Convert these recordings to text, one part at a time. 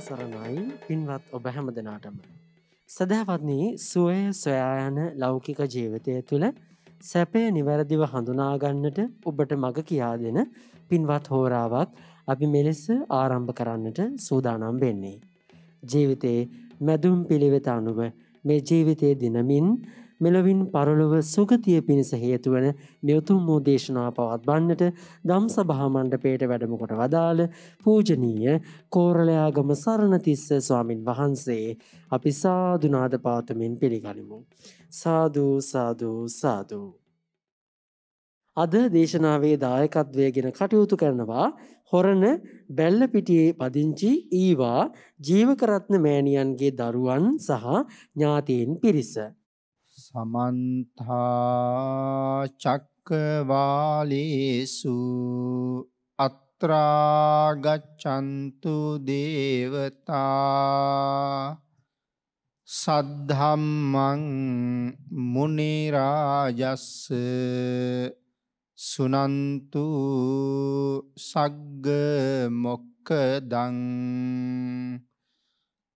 තෙරුවන් සරණයි පින්වත් ඔබ හැම දෙනාටම. සදහැවත්නී සුවය සොයා යන ලෞකික ජීවිතය තුළ සැපය නිවැරදිව හඳුනාගන්නට ඔබට මඟ කියා දෙන පින්වත් හෝරාවක් අපි මෙලෙස ආරම්භ කරන්නට සූදානම් වෙන්නේ. ජීවිතයේ මැදුම් පිළිවෙත අනුව මේ ජීවිතය දිනමින් මෙලොවින් පරලොව සුගතිය පිණිස හේතුවන නියුතුම් වූ දේශනා පවත්වන්නට දම් සභාමණ්ඩපයට වැඩමකොට වදාළ පූජනීය කෝරළයාගම සරණතිස්ස ස්වාමින් වහන්සේ අපි සාදුනාද පාතමින් පිළිගනිමු. සාධූ සාධූ සාධූ. අද දේශනාවේ දායකත්වය ගෙන කටයුතු කරනවා හොරණ බැල්ල පිටියේ පදිංචි ඊවා ජීවකරත්න මෑණියන්ගේ දරුවන් සහ ඥාතීන් පිරිස. සමන්තා චක්කවාලේසු අත්‍රාගච්ඡන්තු දේවතා සද්ධම්මං මුනි රාජස්ස සුනන්තු සග්ග මොක්කදං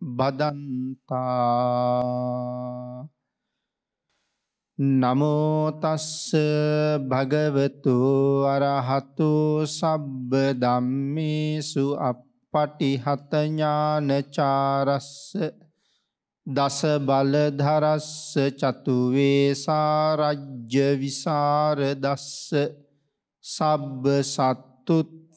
බදන්තා. නමෝතස්ස භගවතු අරහතු සබ්බ දම්මේසු අපපටිහතඥානචාරස්ස දස බලධරස්ස චතුවේසාරජ්‍ය විසාර දස්ස සබ්බ සත්තුත්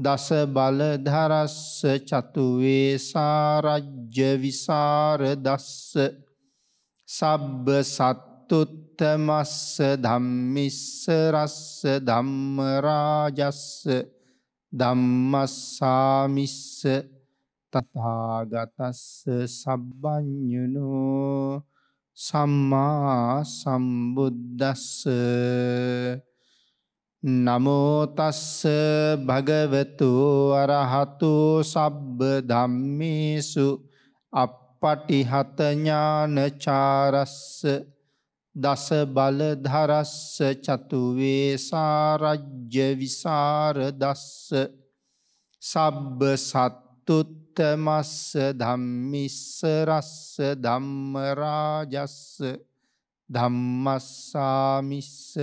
දස බලධරස්ස චතුවේ සාරජ්‍ය විසාර දස්ස. සබ්බ සත්තුත්තමස්ස ධම්මිස්ස රස්ස ධම්මරාජස්ස ධම්මස්සාමිස්ස තථාගතස්ස සබ්බඤුනෝ සම්මා සම්බුද්දස්ස. නමෝතස්ස භගවතු අරහතු සබ්බ ධම්මේසු අපපටිහතඥානචාරස්ස දස බලධරස්ස චතුවේ සාරජ්‍ය විසාර දස්ස සබ්බ සත්තුත්තමස්ස ධම්මිස්ස රස්ස ධම්මරාජස්ස ධම්මස්සාමිස්ස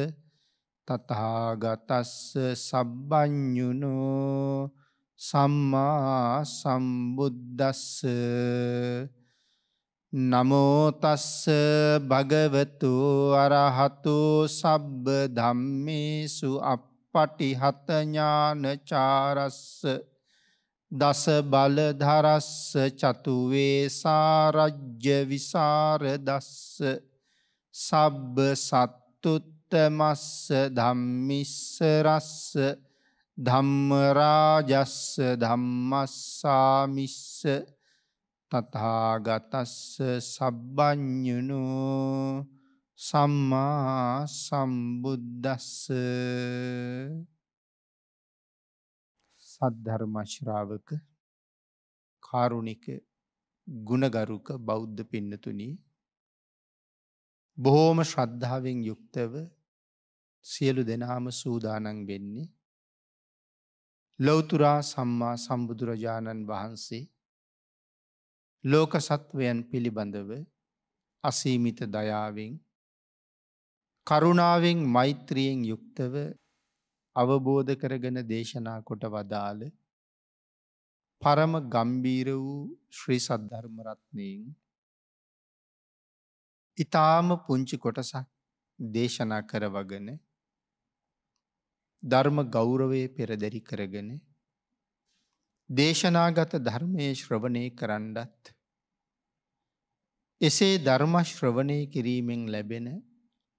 තථාගතස්ස සබ්බඤුනෝ සම්මා සම්බුද්දස්ස නමෝ තස්ස භගවතු අරහතු සබ්බ ධම්මේසු අප්පටිහත ඥානචාරස්ස දස බලධරස්ස චතුවේ සාරජ්‍ය විසර දස්ස සබ්බ සත්තුත් උත්තමස්ස ධම්මිස්ස රස්ස ධම්මරාජස්ස ධම්මස්සාමිස්ස තථාගතස්ස සබ්බඤුනු සම්මා සම්බුද්දස්ස සද්ධර්ම ශ්‍රාවක කාරුණික ගුණගරුක බෞද්ධ පින්නතුනි බොහෝම ශ්‍රද්ධාවෙන් යුක්තව සියලු දෙනාම සූදානන් වෙන්නේ. ලොවතුරා සම්මා සම්බුදුරජාණන් වහන්සේ ලෝක සත්වයන් පිළිබඳව අසීමිත දයාවෙන් කරුණාවෙන් මෛත්‍රියෙන් යුක්තව අවබෝධ කරගෙන දේශනා කොට වදාළ පරම ගම්බීර වූ ශ්‍රී සද්ධර්මරත්නයෙන් ඉතාම පුංචි කොටසක් දේශනා කරවගෙන ධර්ම ගෞරවය පෙරදැරි කරගෙන දේශනාගත ධර්මය ශ්‍රවණය කරන්නත් එසේ ධර්මශ්‍රවණය කිරීමෙන් ලැබෙන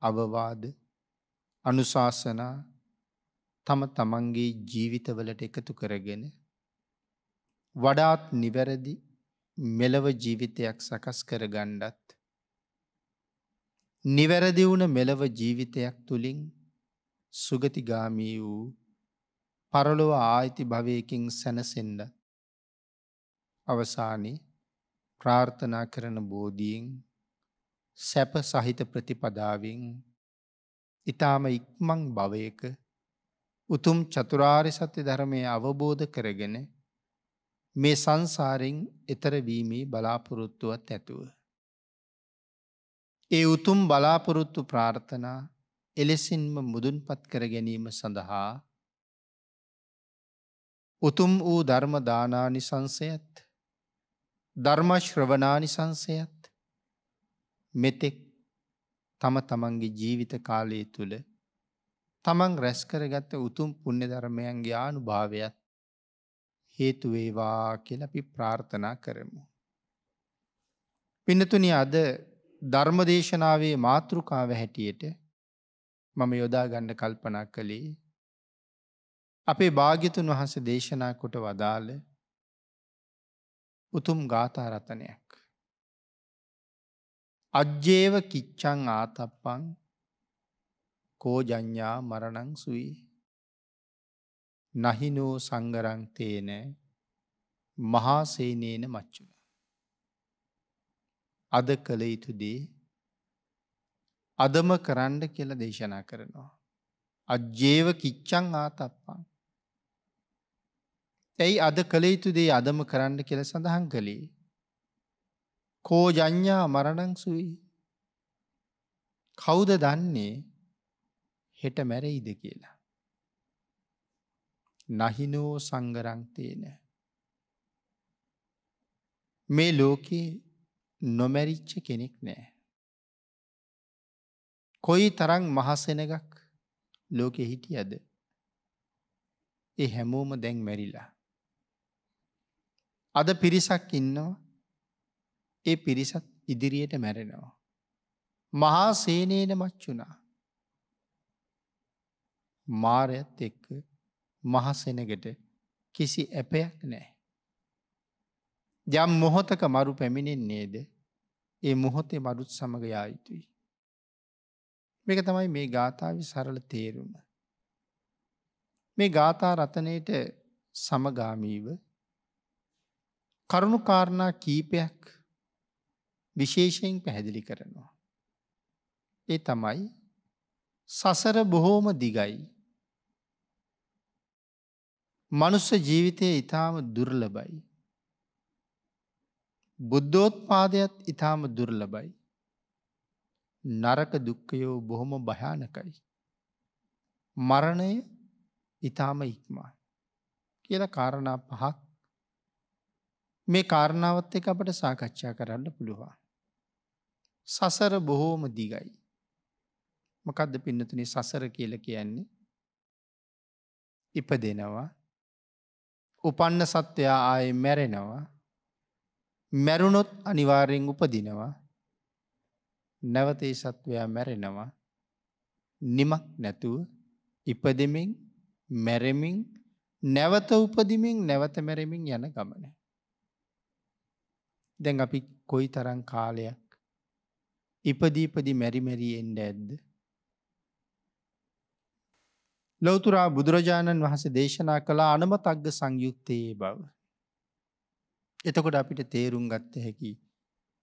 අවවාද අනුශාසනා තම තමන්ගේ ජීවිතවලට එකතු කරගෙන වඩාත් නිවැරදි මෙලව ජීවිතයක් සකස් කර ගණ්ඩත් නිවැරදි වුණ මෙලව ජීවිතයක් තුළින් සුගතිගාමී වූ පරලොව ආයිති භවයකින් සැනසෙන්ඩ අවසානයේ ප්‍රාර්ථනා කරන බෝධීෙන් සැප සහිත ප්‍රතිපදාවෙන් ඉතාම ඉක්මං භවයක උතුම් චතුරාරි සත්‍ය ධර්මය අවබෝධ කරගෙන මේ සංසාරෙන් එතරවීමේ බලාපොරොත්තුවත් ඇතුව. ඒ උතුම් බලාපොරොත්තු ප්‍රාර්ථනා එලෙසින්ම මුදුන්පත් කර ගැනීම සඳහා උතුම් වූ ධර්ම දානානි සංසයත් ධර්මශ්‍රවනානි සංසයත් මෙතෙක් තම තමන්ගේ ජීවිත කාලය තුළ තමන් රැස්කරගත්ත උතුම් පුුණ්‍ය ධර්මයන්ගේ ආනු භාවයත් හේතුවේවා කියල අපි ප්‍රාර්ථනා කරමු. පිනතුනි අද ධර්මදේශනාවේ මාතෘකාව හැටියට මම යොදා ගණ්ඩ කල්පනා කළේ අපේ භාග්‍යතුන් වහස දේශනා කොට වදාළ උතුම් ගාථාරතනයක්. අජ්ජේව කිච්චං ආතප්පං කෝජඥා මරණං සුයි නහිනෝ සංගරංතේන මහාසේනේන මච්චුන. අද කළ යුතුදේ අදම කරන්න කියල දේශනා කරනවා. අජ්ජේව කිච්චං ආතප්පං. ඇයි අද කළ යුතු දේ අදම කරන්න කියල සඳහන් කළේ. කෝජඥා මරණංසුයි කෞුද දන්නේ හෙට මැරයිද කියලා. නහිනෝ සංගරංතේන. මේ ලෝකයේ නොමැරිච්ච කෙනෙක් නෑ. කොයි තරං මහසෙනගක් ලෝකෙ හිටියද ඒ හැමෝම දැන් මැරිලා. අද පිරිසක් ඉන්නවා ඒ පිරිසත් ඉදිරියට මැරෙනවා. මහා සේනේන මච්චුනා මාරයත් එක්ක මහසෙනගට කිසි ඇපයක් නෑ. යම් මොහොතක මරු පැමිණෙන්නේද ඒ මොහොතේ මරුත් සමග යායුතුයි. මේක තමයි මේ ගාථාවි සරල තේරුම. මේ ගාථා රතනයට සමගාමීව කරුණු කාරණා කීපයක් විශේෂයෙන් පැහැදිලි කරනවා. ඒ තමයි සසර බොහෝම දිගයි. මනුස්ස ජීවිතය ඉතාම දුර්ලබයි. බුද්ධෝත් පාදයක් ඉතාම දුර්ලබයි. නරක දුක්කයෝ බොහොම භයානකයි. මරණය ඉතාම ඉක්මා. කියල කාරණා පහක් මේ කාරණාවත් එක අපට සාකච්ඡා කරන්න පුළුවන්. සසර බොහෝම දිගයි. මොකදද පින්නතුනි සසර කියල කියන්නේ. ඉප දෙනවා. උපන්න සත්වයා ආය මැරෙනවා. මැරුණොත් අනිවාරයෙන් උපදිනවා. නැවතේ සත්වයා මැරෙනවා. නිමක් නැතුව ඉපදෙමින් මැරෙමින් නැවත උපදිමින් නැවත මැරෙමින් යන ගමන. දැන් අපි කොයි තරං කාලයක් ඉපදීපදි මැරිමැරී එන්ඩ ඇද්ද. ලොවතුරා බුදුරජාණන් වහස දේශනා කළා අනමතක්ග සංයුක්තයේ බව. එතකොට අපිට තේරුම් ගත්ත හැකි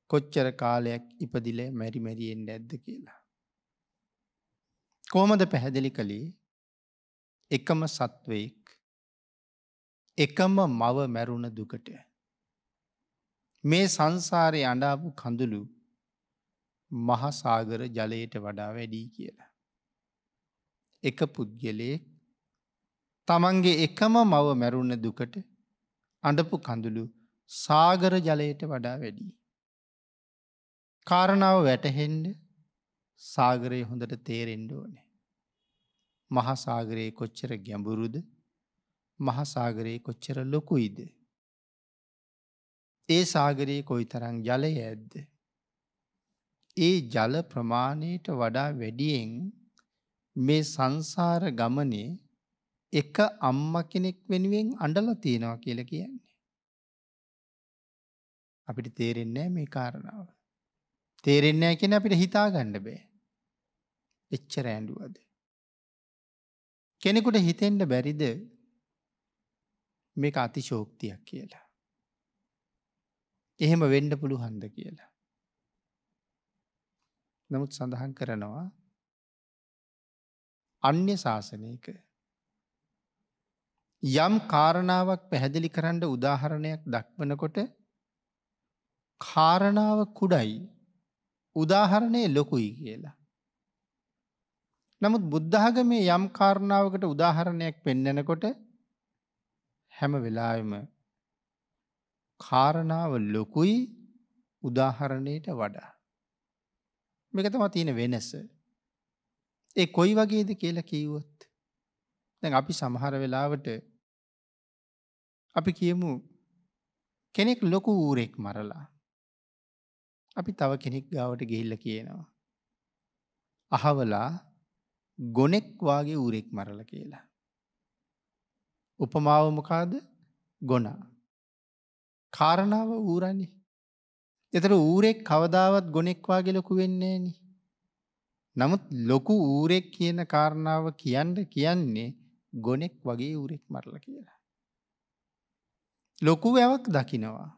කොච්චර කාලයක් ඉපදිල මැරිමැරියෙන් ඇද්ද කියලා. කෝමද පැහැදිලි කළේ එකම සත්වයෙක් එකම මව මැරුණ දුකට මේ සංසාරය අඩාපු කඳුළු මහසාගර ජලයට වඩා වැඩී කියලා. එක පුද්ගලයෙක් තමන්ගේ එකම මව මැරුණ දුකට අඩපු කඳුළු සාගර ජලයට වඩා වැඩී. කාරණාව වැටහෙන්ඩ සාගරය හොඳට තේරෙන්ඩ ඕනේ. මහසාගරයේ කොච්චර ගැඹුරුද මහසාගරයේ කොච්චර ලොකුයිද. ඒ සාගරයේ කොයි තරං ජලය ඇද්ද. ඒ ජල ප්‍රමාණයට වඩා වැඩියෙන් මේ සංසාර ගමනේ එක අම්ම කෙනෙක් වෙනුවෙන් අඩල තියෙනවා කියල කියන්නේ. අපිට තේරෙන්නේ මේ කාරණාව. තේරෙන්නේ කෙන අපිට හිතා ගණ්ඩ බෑ. එච්චර ඇඩුවද. කෙනෙකුට හිතෙන්ට බැරිද මේක අතිශෝක්තියක් කියලා. එහෙම වෙන්ඩ පුළු හන්ද කියලා. නමුත් සඳහන් කරනවා අන්‍ය ශාසනයක යම් කාරණාවක් පැහැදිලි කරන්න උදාහරණයක් දක්වනකොට කාරණාව කුඩයි උදාහරණය ලොකුයි කියලා. නමුත් බුද්ධාගමේ යම් කාරණාවකට උදාහරණයක් පෙන්නනකොට හැම වෙලාවෙම කාරණාව ලොකුයි උදාහරණයට වඩා. මේක තම තියෙන වෙනස. ඒ කොයි වගේද කියලා කීවොත්. දැන් අපි සමහර වෙලාවට අපි කියමු කෙනෙක් ලොකු ඌරෙක් මරලා. අපි තව කෙනෙක් ගාවට ගිහිල්ල කියනවා. අහවලා ගොනෙක් වාගේ ඌරෙක් මරල කියලා. උපමාවමකාද ගොනා. කාරණාව ඌරන්නේ. එතර ඌරෙක් කවදාවත් ගොනෙක්වාගේ ලොකු වෙන්නේ නි. නමුත් ලොකු ඌරෙක් කියන කාරණාව කියන්න කියන්නේ ගොනෙක් වගේ ඌරෙක් මරල කියලා. ලොකු වැවක් දකිනවා.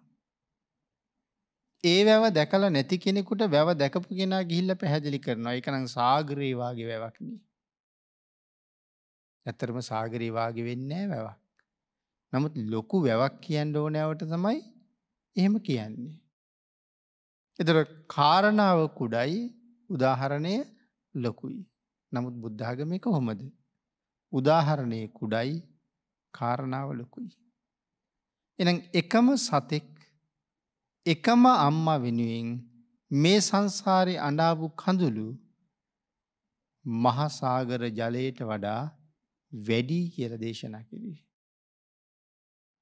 ඒ වැව දැකල නැති කෙනෙකුට වැව දැකපු කෙනා ගිහිල්ල පැහැදිලි කරනවා එකනම් සාගරේවාගේ වැවක්නී. ඇතරම සාගරීවාගේ වෙන්නේ වැවක්. නමුත් ලොකු වැවක් කියන්න ඕනෑවට තමයි එහෙම කියන්නේ. එතර කාරණාව කුඩයි උදාහරණය ලොකුයි. නමුත් බුද්ධාගමක හොමද. උදාහරණය කුඩයි කාරණාව ලොකුයි. එනම් එකම සතෙක් එකම අම්මා වෙනුවෙන් මේ සංසාරය අඩාපු කඳුළු මහසාගර ජලයට වඩා වැඩී කියල දේශනා කිරී.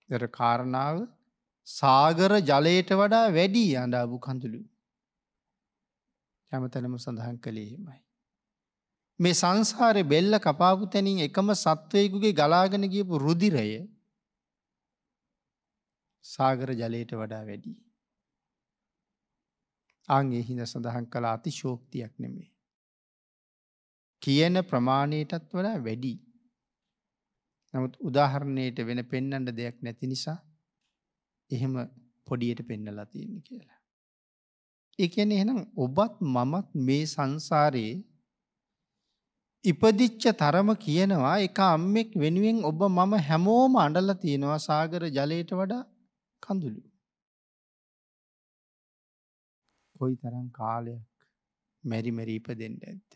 දර කාරණාව සාගර ජලයට වඩා වැඩී අඩාපු කඳුළු හැමතැනම සඳහන් කළේෙමයි. මේ සංසාරය බෙල්ල කපාපු තැනින් එකම සත්වයකුගේ ගලාගෙන ගියපු රුදිරය සාගර ජලයට වඩා වැඩී. අංගේ හිඳ සඳහන් කළ අති ශෝක්තියක් නෙමේ. කියන ප්‍රමාණයටත් වඩා වැඩි. නමුත් උදාහරණයට වෙන පෙන්නට දෙයක් නැති නිසා එහෙම පොඩියට පෙන්නලා තියෙන කියලා. එකන එහෙනම් ඔබත් මමත් මේ සංසාරයේ ඉපදිච්ච තරම කියනවා එක අම්මෙක් වෙනුවෙන් ඔබ මම හැමෝම අඩල තියෙනවා සාගර ජලයට වඩා කඳුළු. කොයි තරම් කාලයක් මැරි මැරීප දෙන්න ඇත්ත.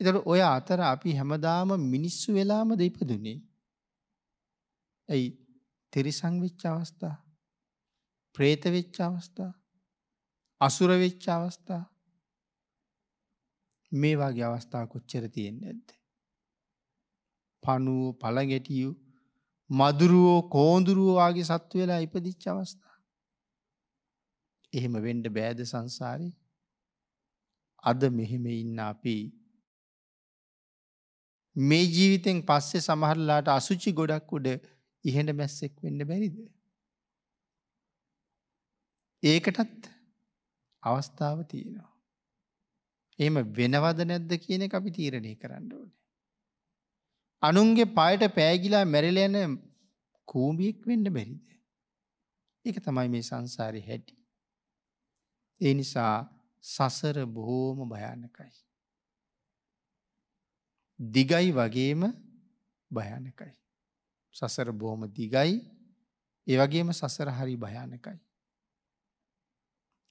එතට ඔය අතර අපි හැමදාම මිනිස්සු වෙලාම දෙපදුනේ. ඇයි තෙරිසං වෙච්ච අවස්ථා ප්‍රේත වෙච්ච අවස්ථා අසුර වෙච්ච අවස්ථා මේ වගේ අවස්ථා කොච්චර තියෙන් ඇද්ද. පනුව පළගැටියු මදුරුවෝ කෝන්දුරුවවාගේ සත්තු වෙලා ඉපදිච්ච අවස්ථා. එහෙම වෙන්ඩ බෑද සංසාරය අද මෙහෙම ඉන්න අපි මේ ජීවිතෙන් පස්සේ සමහරලාට අසුචි ගොඩක් උඩ ඉහෙට මැස්සෙක් වෙන්න බැරිද. ඒකටත් අවස්ථාව තියෙනවා. එම වෙනවද නැද්ද කියන අපි තීරණය කරන්න ඕනේ. අනුන්ගේ පායට පෑගිලා මැරිලයන කූමියෙක් වෙන්න බැරිද. ඒක තමයි මේ සංසාරය හැටි. ඒ නිසා සසර බොහෝම භයානකයි. දිගයි වගේම භයානකයි. සසර බොහොම දිගයි ඒ වගේම සසර හරි භයානකයි.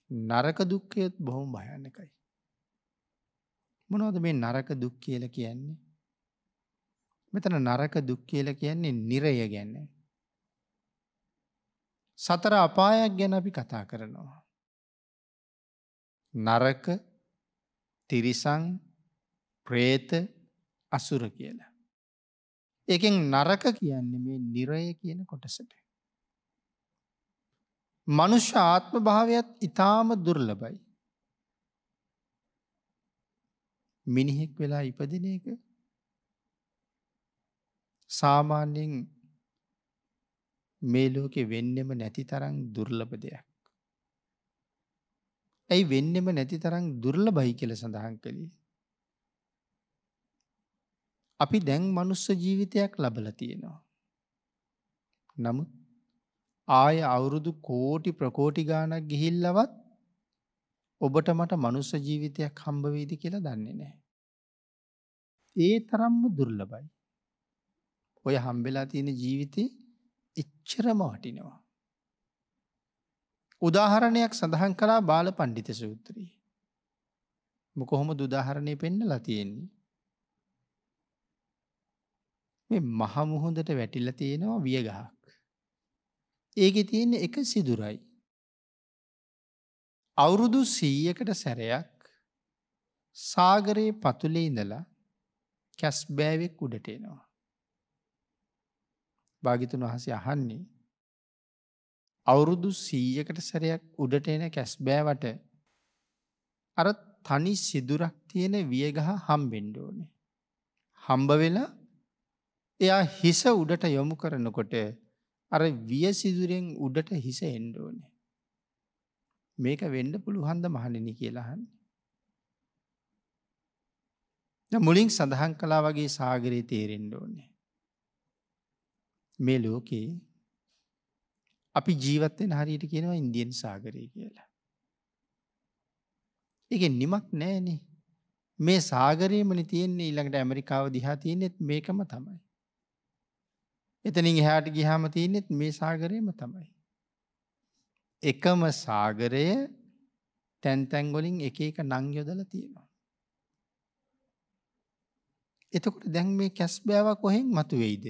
නරක දුක්කයත් බොහොම භයානකයි. මොනවද මේ නරක දුක් කියල කියන්නේ. මෙතන නරක දුක් කියල කියන්නේ නිරය ගැන්න. සතර අපායක් ගැන අපි කතා කරනවා. නරක තිරිසං ප්‍රේත අසුර කියලා. එකෙන් නරක කියන්නේ මේ නිරය කියන කොටසට. මනුෂ්‍ය ආත්ම භාවයත් ඉතාම දුර්ලබයි. මිනිහෙක් වෙලා ඉපදින එක සාමාන්‍යයෙන් මේ ලෝකෙ වෙන්නෙම නැති තරම් දුර්ලභ දෙයක්. ඇයි වෙන්නෙම නැති තරම් දුර්ලභයි කියලා සඳහන් කළේ. අපි දැන් මනුස්ස ජීවිතයක් ලබලා තියෙනවා. නමුත් ආය අවුරුදු කෝටි ප්‍රකෝටි ගානක් ගිහිල්ලවත් ඔබට මට මනුස්ස ජීවිතයක් හම්බ වේද කියලා දන්නේ නැහැ. ඒ තරම්ම දුර්ලභයි. ඔය හම්බෙලා තියෙන ජීවිතේ එච්චරම වටිනවා. උදාහරණයක් සඳහන් කලා බාල පණ්ඩිත සූත්‍රී. මොකොහොම දුදාහරණය පෙන්නලා තියෙන්නේ. මේ මහමුහොඳට වැටිල්ල තියෙනවා වියගහක්. ඒක තියෙන්නේ එක සිදුරයි. අවුරුදු සීයකට සැරයක් සාගරයේ පතුලේ ඉඳලා කැස් බෑවෙක් උඩට එනවා. භාගිතුන් වහසේ අහන්නේ අවුරුදු සීයකට සැරයක් උඩට එන කැස් බෑවට අර තනි සිදුරක් තියෙන වියගහ හම්බෙන්ඩෝනේ. හම්බ වෙලා එයා හිස උඩට යොමු කරනකොට අර විය සිදුරෙන් උඩට හිස එන්ඩෝනේ. මේක වෙන්ඩ පුළුහන්ද මහණනි කියලාහන්න. මුලින් සඳහන් කලා වගේ සාගරයේ තේරෙන්ඩ ඕනේ. මේ ලෝකයේ අපි ජීවත්තෙන් හරියට කියනවා ඉන්දියන් සාගරය කියලා. එක නිමක් නෑනේ මේ සාගරයමනි තියෙන්නේ ඊළඟට ඇමරිකාව දිහා තියෙනෙත් මේකම තමයි. එතනින් එහාට ගිහාම තියනෙත් මේ සාගරයම තමයි. එකම සාගරය තැන්තැන්ගොලින් එක එක නං යොදල තියෙනවා. එතකොට දැන් මේ කැස් බෑව කොහෙන් මතු වෙයිද.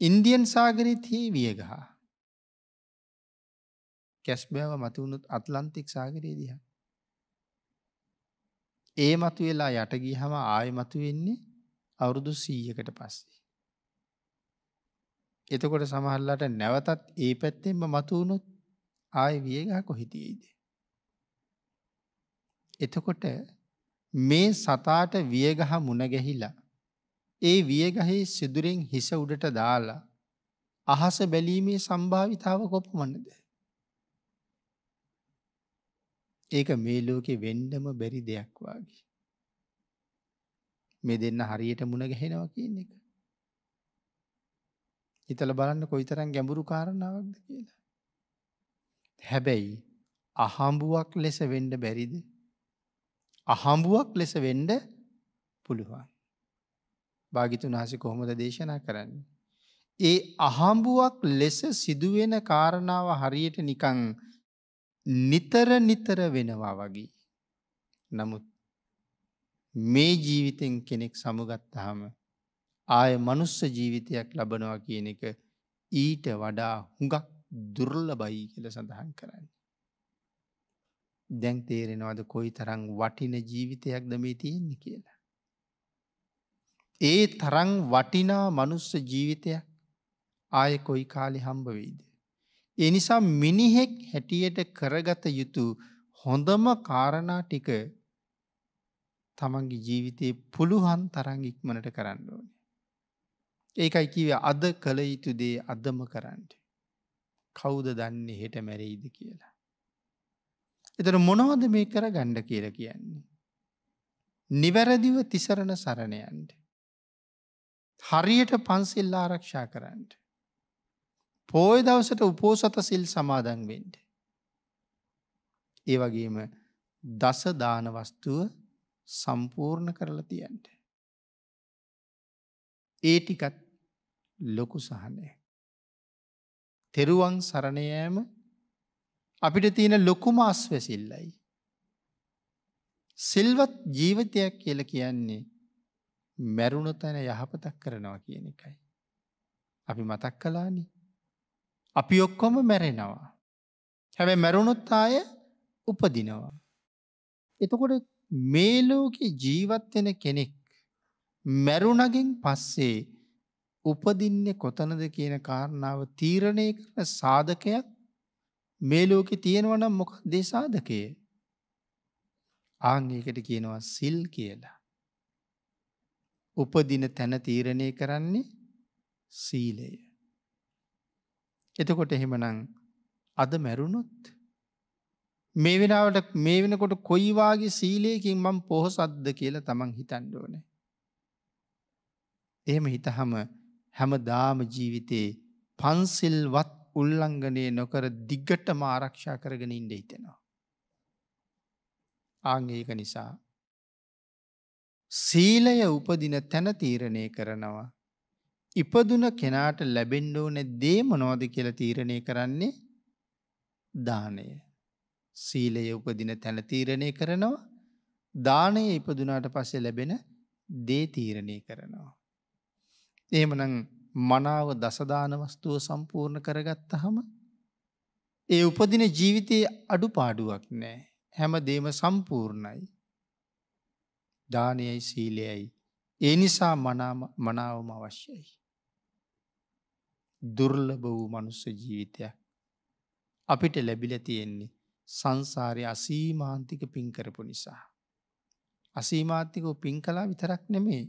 ඉන්දියන් සාගරත් හේ වියගහ. කැස් බෑව මතුවුණුත් අත්ලන්තික් සාගරයේ දිහ. ඒ මතු වෙලා යටගී හම ආය මතු වෙන්නේ අවුරුදු සීයකට පස්සේ. එතකොට සමහල්ලට නැවතත් ඒ පැත්තෙන්ම මතුවුණොත් ආය වියගහ කොහිතියයිද. එතකොට මේ සතාට වියගහ මුණගැහිලා ඒ වියගහේ සිදුරෙන් හිස උඩට දාලා අහස බැලීමේ සම්භාවිතාව කොපමණද. ඒක මේ ලෝකෙ වෙන්ඩම බැරි දෙයක් වගේ. මේ දෙන්න හරියට මුණගැහෙනවා කියන එක. හිතල බලන්න කොයිතරන් ගැඹුරු කාරණාවක්ද කියලා. හැබැයි අහම්බුවක් ලෙස වෙන්ඩ බැරිද. අහම්බුවක් ලෙස වෙන්ඩ පුළුවන්. භාගිතුන් වහස කොහොමද දේශනා කරන්න. ඒ අහම්බුවක් ලෙස සිදුවෙන කාරණාව හරියට නිකං නිතර නිතර වෙනවා වගේ. නමුත් මේ ජීවිතෙන් කෙනෙක් සමුගත්තහම ආය මනුස්ස ජීවිතයක් ලබනවා කියන එක ඊට වඩා හුඟක් දුර්ල බයි කියල සඳහන් කරන්න. දැන් තේරෙනවද කොයි තරං වටින ජීවිතයක්ද මේ තියෙන්නේ කියලා. ඒ තරං වටිනා මනුස්ස ජීවිතයක් ආය කොයි කාලි හම්බවෙයිද. එනිසා මිනිහෙක් හැටියට කරගත යුතු හොඳම කාරණා ටික තමන්ගේ ජීවිතයේ පුළුවන් තරං ඉක්මනට කරන්න ඕනේ. ඒකයි කිව අද කළ යුතු දේ අදම කරන්නට. කෞුද දන්නේ හෙට මැරෙයිද කියලා. එතර මොනවද මේ කර ගණ්ඩ කියල කියන්නේ. නිවැරදිව තිසරණ සරණයන්ට. හරියට පන්සිල් ආරක්ෂා කරන්නට. පෝය දවසට උපෝසත සිල් සමාදන් වෙන්ට. ඒ වගේම දස දාන වස්තුව සම්පූර්ණ කරලා තියන්ට. ඒ ටිකත් ලොකු සහනය. තෙරුවන් සරණයෑම අපිට තියෙන ලොකුම අස්වැසිල්ලයි. සිල්වත් ජීවිතයක් කියල කියන්නේ මැරුණු තැන යහපතක් කරනවා කියන එකයි. අපි මතක් කලානි. අපි ඔක්කොම මැරෙනවා. හැබැ මැරුණුත් අය උපදිනවා. එතකොට මේලෝක ජීවත්වෙන කෙනෙක් මැරුණගෙන් පස්සේ උපදින්න කොතනද කියන කාරණාව තීරණය කරන සාධකයක් මේ ලෝකෙ තියෙනවනම් මොක දේශාධකය ආංගේකට කියනවා සිල් කියලා. උපදින තැන තීරණය කරන්නේ සීලය. එතකොට එහෙමනං අද මැරුණොත් මේ වෙනාවට මේ වෙනකොට කොයිවාගේ සීලයකින් මං පොහොසද්ද කියලා තමන් හිතන්ඩෝන. එහෙම හිතහම හැම දාම ජීවිතයේ පන්සිල්වත් උල්ලංගනය නොකර දිග්ගටම ආරක්ෂා කරගෙන ඉන්ඩ හිතෙනවා. ආංගේක නිසා. සීලය උපදින තැන තීරණය කරනවා. ඉපදුන කෙනාට ලැබෙන්ඩෝන දේමනෝද කියල තීරණය කරන්නේ දානය. සීලය උපදින තැන තීරණය කරනවා දානය ඉපදුනාට පස්සේ ලැබෙන දේ තීරණය කරනවා. එහෙමනං මනාව දසදාන වස්තුව සම්පූර්ණ කරගත්ත හම ඒ උපදින ජීවිතයේ අඩු පාඩුවක් නෑ හැම දේම සම්පූර්ණයි දානයයි සීලයයි ඒ නිසා මනාවම අවශ්‍යයි. දුර්ලභ වූ මනුස්ස ජීවිතයක් අපිට ලැබිල තියෙන්නේ සංසාරය අසීමාන්තික පින් කරපු නිසා. අසීමාන්තිකෝ පින් කලා විතරක් නෙමේ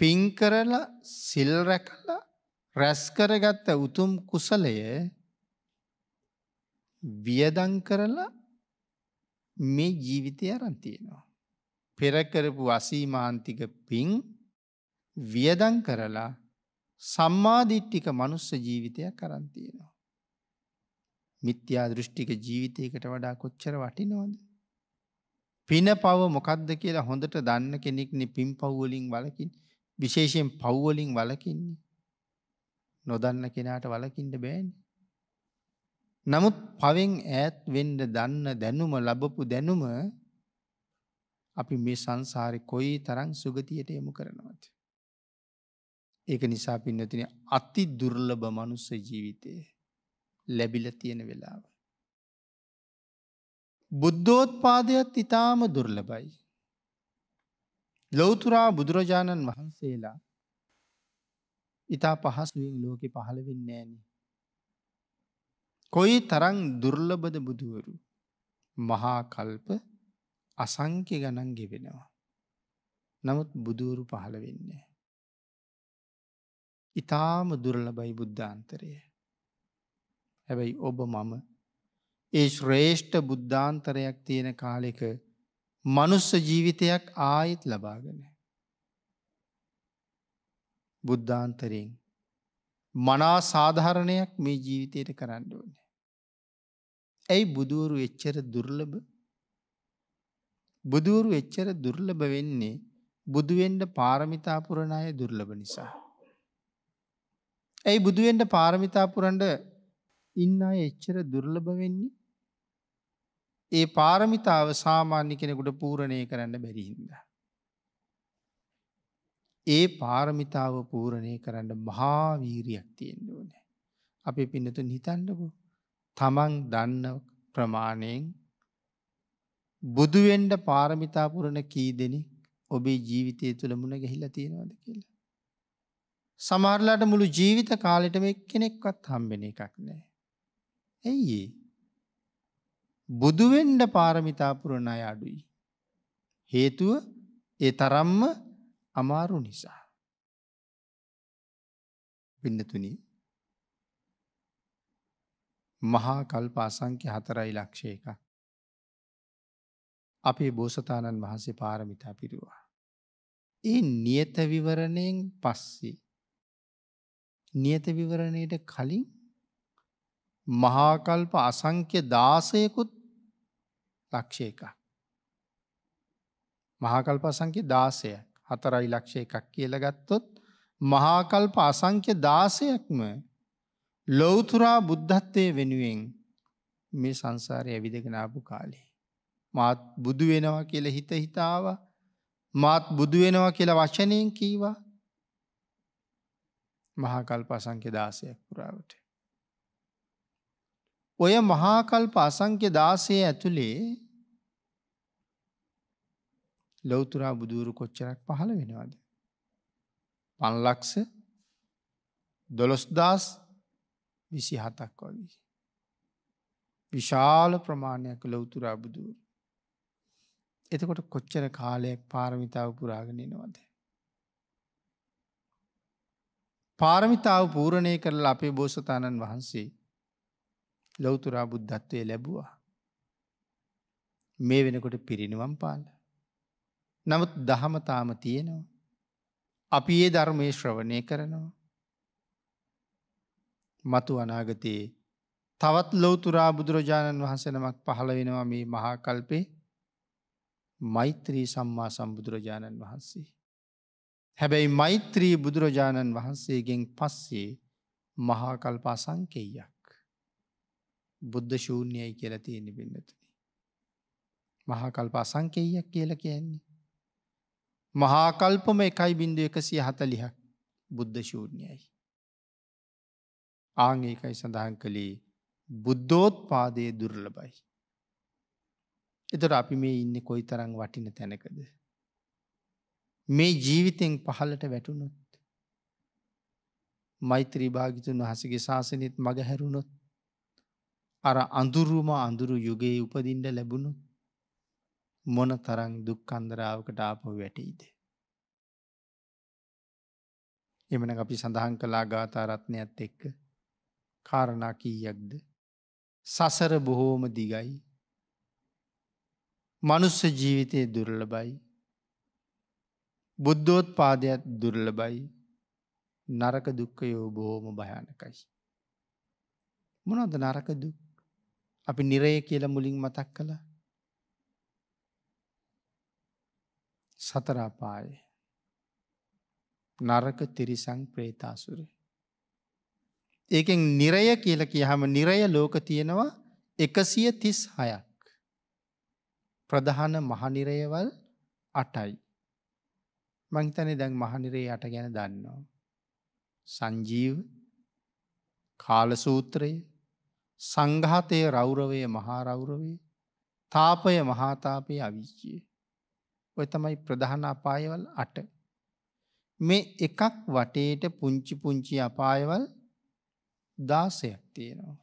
පින් කරලා සිල් රැකලා රැස් කරගත්ත උතුම් කුසලය වියදං කරලා මේ ජීවිතය අරන්තියෙනවා. පෙරකරපු අසීමාන්තික පින් වියදං කරලා සම්මාධිට්ටික මනුස්ස ජීවිතයක් කරන්තියෙනවා. මිත්‍යා දෘෂ්ටික ජීවිතයකට වඩා කොච්චර වටිනෝද. පින පව මොකක්ද කියලා හොඳට දන්න කෙනෙක්නෙ පින් පව්වලින් වලකින් විශේෂයෙන් පව්වලින් වලකින්නේ. නොදන්න කෙනාට වලකින්ට බෑන්. නමුත් පවෙන් ඈත් වෙන්ඩ දන්න දැනුම ලබපු දැනුම අපි මේ සංසාරය කොයි තරං සුගතියට යමු කරනවත්. ඒක නිසා පින්නතින අති දුර්ලභ මනුස්ස ජීවිතය ලැබිල තියෙන වෙලාව. බුද්ධෝත් පාදයක් ඉතාම දුර්ලබයි. ලොවතුරා බුදුරජාණන් වහන්සේලා ඉතා පහසුවෙන් ලෝකෙ පහළවෙන්න ෑන. කොයි තරං දුර්ලබද බුදුවරු මහා කල්ප අසංක්‍ය ගණන් ගෙවෙනවා. නමුත් බුදුවරු පහළ වෙන්නේ. ඉතාම දුර්ලබයි බුද්ධාන්තරය. හැබැයි ඔබ මම ඒ ශ්‍රේෂ්ඨ බුද්ධාන්තරයක් තියෙන කාලෙක මනුස්ස ජීවිතයක් ආයිත් ලබාගෙන. බුද්ධාන්තරයෙන් මනා සාධහරණයක් මේ ජීවිතයට කරන්න ඕන. ඇයි බුදුවරු එච්චර දුර්ලභ බුදුවරු එච්චර දුර්ලභ වෙන්නේ බුදුවෙන්ඩ පාරමිතාපුරණ අය දුර්ලභ නිසා. ඇයි බුදුවෙන්ට පාරමිතාපුරන්ඩ ඉන්න එච්චර දුර්ලභ වෙන්නේ ඒ පාරමිතාව සාමාන්‍ය කෙනෙකුට පූරණය කරන්න බැරිහින්ද. ඒ පාරමිතාව පූරණය කරන්න මහාවීරියක් තියෙන්න්න ඕන. අපි පිනතුන් හිතන්නකු තමන් දන්න ප්‍රමාණයෙන් බුදුවෙන්ඩ පාරමිතාපුරණ කී දෙනෙක් ඔබේ ජීවිතය තුළ මුණ ගැහිල තියෙනවද කියලා. සමාරලාට මුළු ජීවිත කාලෙටම එක් කෙනෙක්වත් හම්බෙන එකක් නෑ. ඇයි බුදුවෙන්ඩ පාරමිතාපුරණ අය අඩුයි. හේතුව ඒ තරම්ම අමාරු නිසා. පින්නතුනි මහා කල්ප අසංක්‍ය හතරයි ලක්ෂය එක. අපේ බෝසතාණන් වහන්සේ පාරමිතා පිරුවා. ඒ නියත විවරණයෙන් පස්සේ. නියත විවරණයට කලින් මහාකල්ප අසංක්‍ය දාසයකුත් ලක්ෂය එක. මහාකල්ප අසංක්‍ය දාසය හතරයි ලක්ෂය එකක් කියල ගත්තොත් මහාකල්ප අසංක්‍ය දාසයක්ම ලොවතුරා බුද්ධත්වය වෙනුවෙන් මේ සංසාරය ඇවිදගෙනාපු කාලේ. මාත් බුදු වෙනවා කියල හිත හිතාව මාත් බුදු වෙනවා කියලා වචනයෙන් කීවා මහාකල්ප අසංක්‍ය දාසයක් පුරාවට. ඔය මහාකල්ප අසංක්‍ය දාසය ඇතුළේ ලොවතුරා බුදුරු කොච්චරක් පහළ වෙනවාද. පන්ලක්ෂ දොළොස්දාස් විසි හතක් වගේ. විශාල ප්‍රමාණයක් ලොවතුරා බුදුරු. එතකොට කොච්චර කාලයක් පාරමිතාව පුරාගෙනනවද. පාරමිතාව පූරණය කරලා අපේ බෝසතාණන් වහන්සේ ලොවතුරා බුද්ධත්වය ලැබුවා. මේ වෙනකොට පිරිනිවම් පාල. නමුත් දහමතාම තියෙනවා. අපි ඒ ධර්මය ශ්‍රවණය කරනවා. මතු අනාගතයේ තවත් ලෝතුරා බුදුරජාණන් වහන්සනමක් පහළ වෙනවා මේ මහාකල්පේ මෛත්‍රී සම්මා සම්බුදුරජාණන් වහන්සේ. හැබැයි මෛත්‍රී බුදුරජාණන් වහන්සේගෙන් පස්සේ මහාකල්පා සංකෙයක්. බුද්ධ ශූන්‍යයි කියලා තියෙන පින්නතුනි. මහාකල්පා සංකෙයක් කියල කියන්නේ. මහාකල්පම එකයි බින්දු එකසිය හතලිහක් බුද්ධ ශූර්ණයයි. ආංඒකයි සඳහන් කළේ බුද්ධෝත් පාදය දුර්ලබයි. එතට අපි මේ ඉන්න කොයි තරං වටින තැනකද. මේ ජීවිතෙන් පහලට වැටුණොත්. මෛත්‍රී භාගිතුන් වහසගේ ශාසනයත් මග හැරුණොත්. අර අඳුරුම අඳුරු යුගයේ උපදින්ට ලැබුණු මොන තරං දුක්කන්දරාවකට ආපහු වැටීද. එමන අපි සඳහන් කලා ගාතාරත්නයත් එක්ක කාරණා කීයක්ද. සසර බොහෝම දිගයි. මනුස්ස ජීවිතය දුර්ලබයි. බුද්ධෝත් පාදයක් දුර්ලබයි නරක දුක්කයෝ බොහෝම භයානකයි. මොනොද නරක දුක් අපි නිරය කියල මුලින් මතක් කළ සතරාපාය නරක තිරිසං ප්‍රේතාසුර. ඒකෙන් නිරය කියල කියහම නිරය ලෝක තියෙනවා එකසිය තිස් හයක්. ප්‍රධාන මහනිරයවල් අටයි. මංතන දැන් මහනිරේ යට ගැන දන්නවා. සංජීව කාලසූත්‍රය සංඝාතය රෞරවය මහාරෞරවේ තාපය මහාතාපය අවිච්චිය. ඔය තමයි ප්‍රධාන අපායවල් අට. මේ එකක් වටේට පුංචි පුංචි අපායවල් දාසයක් තියෙනවා.